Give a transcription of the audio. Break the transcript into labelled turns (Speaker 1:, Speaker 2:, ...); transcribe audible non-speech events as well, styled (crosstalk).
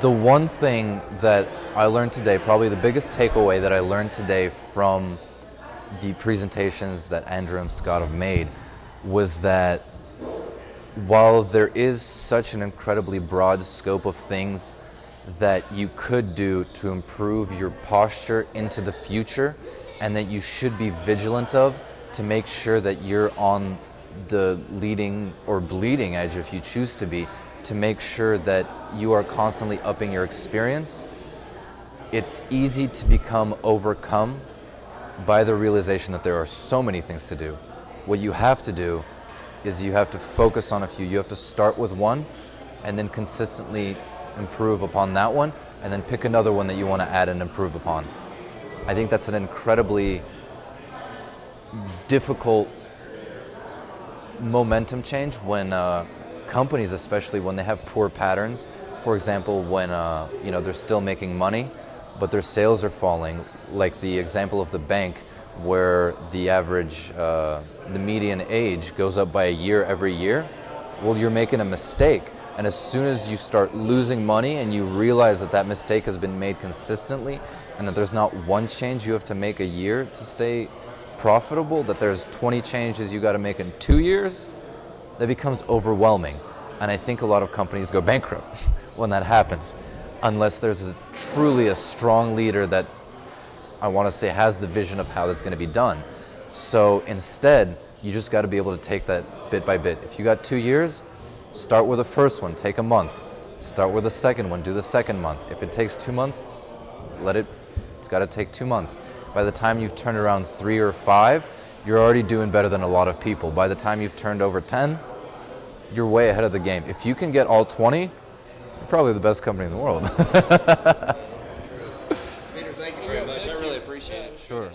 Speaker 1: the one thing that I learned today, probably the biggest takeaway that I learned today from the presentations that Andrew and Scott have made was that while there is such an incredibly broad scope of things that you could do to improve your posture into the future and that you should be vigilant of to make sure that you're on the leading or bleeding edge if you choose to be to make sure that you are constantly upping your experience it's easy to become overcome by the realization that there are so many things to do what you have to do is you have to focus on a few. You have to start with one and then consistently improve upon that one and then pick another one that you want to add and improve upon. I think that's an incredibly difficult momentum change when uh, companies, especially when they have poor patterns. For example, when uh, you know they're still making money, but their sales are falling. Like the example of the bank, where the average uh, the median age goes up by a year every year, well, you're making a mistake. And as soon as you start losing money and you realize that that mistake has been made consistently and that there's not one change you have to make a year to stay profitable, that there's 20 changes you got to make in two years, that becomes overwhelming. And I think a lot of companies go bankrupt (laughs) when that happens, unless there's a, truly a strong leader that I want to say has the vision of how that's going to be done. So instead, you just got to be able to take that bit by bit. If you got two years, start with the first one, take a month. Start with the second one, do the second month. If it takes two months, let it, it's got to take two months. By the time you've turned around three or five, you're already doing better than a lot of people. By the time you've turned over 10, you're way ahead of the game. If you can get all 20, you're probably the best company in the world. (laughs)
Speaker 2: Peter, thank you very much. I really appreciate it.
Speaker 1: Sure.